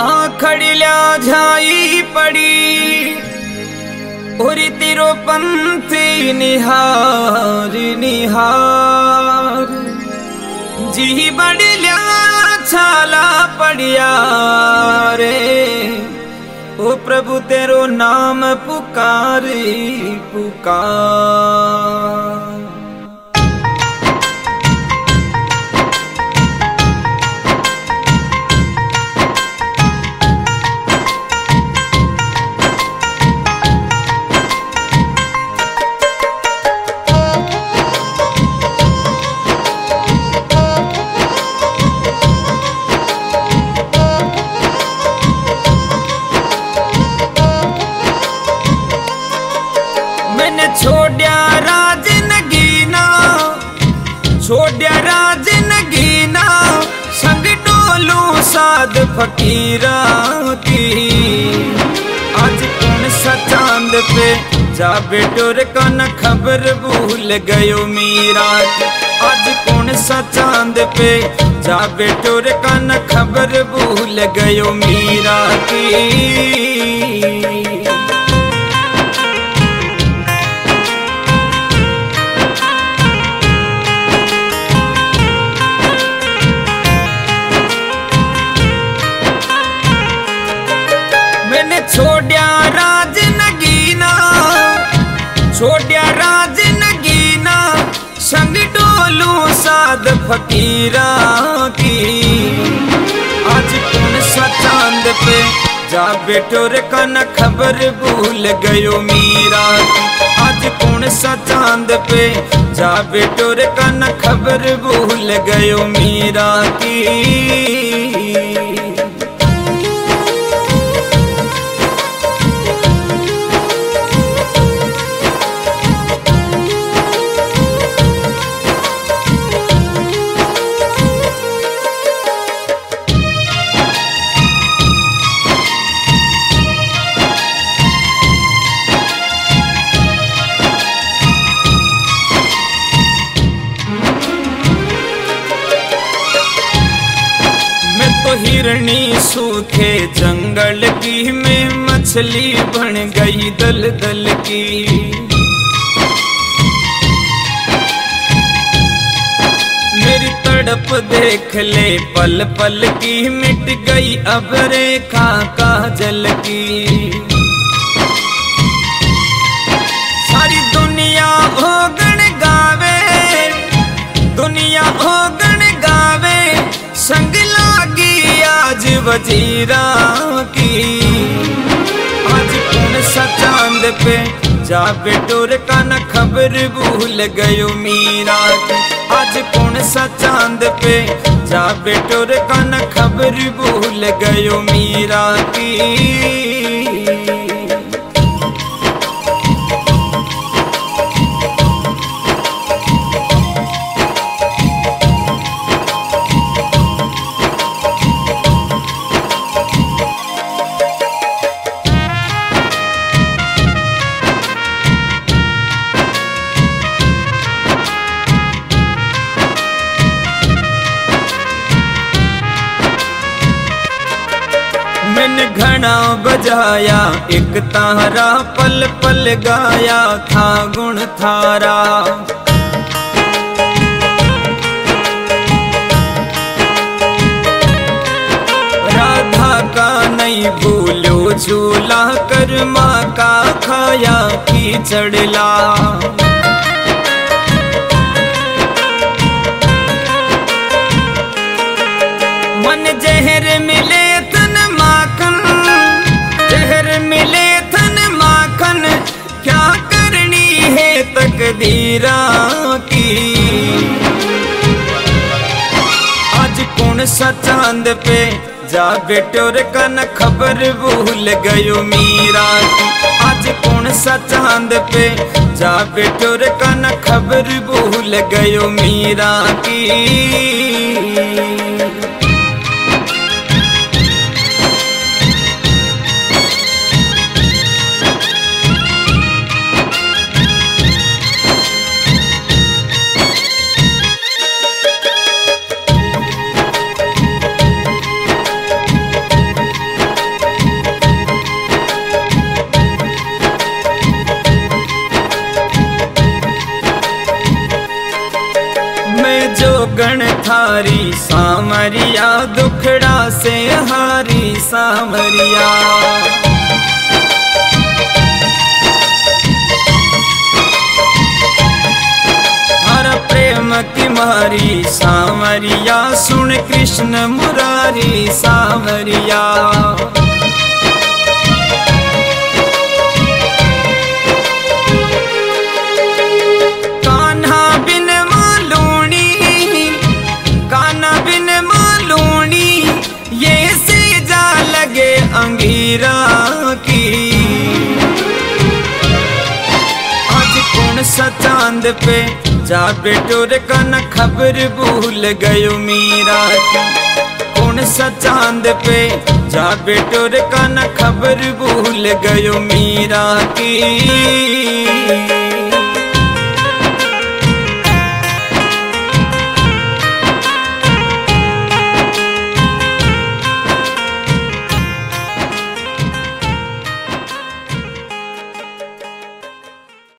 आखड़ल्या झाई पड़ी। और तिरो पंथी निहार निहार। जी बड़ल्या छाला पड़िया रे। ओ प्रभु तेरो नाम पुकारी, पुकार। साध फकीरा की आज कौन सा चाँद पे जा बेटोर का न खबर भूल गयो मीरा आज कौन सा चाँद पे जा बेटोर का न खबर भूल गयो मीरा की। फकीरा की। आज कौन सा चाँद पे? जा बेटो रे कन, खबर भूल गयो मीरा आज कौन सा चाँद पे? जा बेटो रे कन, खबर भूल गयो मीरा की। हिरणी सूखे जंगल की में मछली बन गई दल दल की। मेरी तड़प देख ले पल पल की मिट गई अब रेखा का जल की। सारी दुनिया हो गण गावे, दुनिया हो वजीरा की। आज कौन सा चाँद पे जा बेटोर का न खबर भूल गयो मीरा की। आज कौन सा चाँद पे जा बेटोर का न खबर भूल गयो मीरा की। मैंने घड़ा बजाया, एक तारा पल पल गाया, था गुण थारा। राधा का नहीं भूलो, झूला कर माँ का खाया कीचड़ला मन तकदीरा की। आज कौन सा चाँद पे जा बेटोर कन खबर भूल गयो मीरा की। आज कौन सा चाँद पे जा बेटोर कन खबर भूल गयो मीरा की। थारी सामरिया, दुखड़ा से हारी सामरिया। हर प्रेम की मारी सामरिया, सुन कृष्ण मुरारी सामरिया। चाँद पे जा बेटोर का न खबर भूल गयो मीरा कौन सा चाँद पे जा बेटोर का न खबर भूल गयो मीरा की।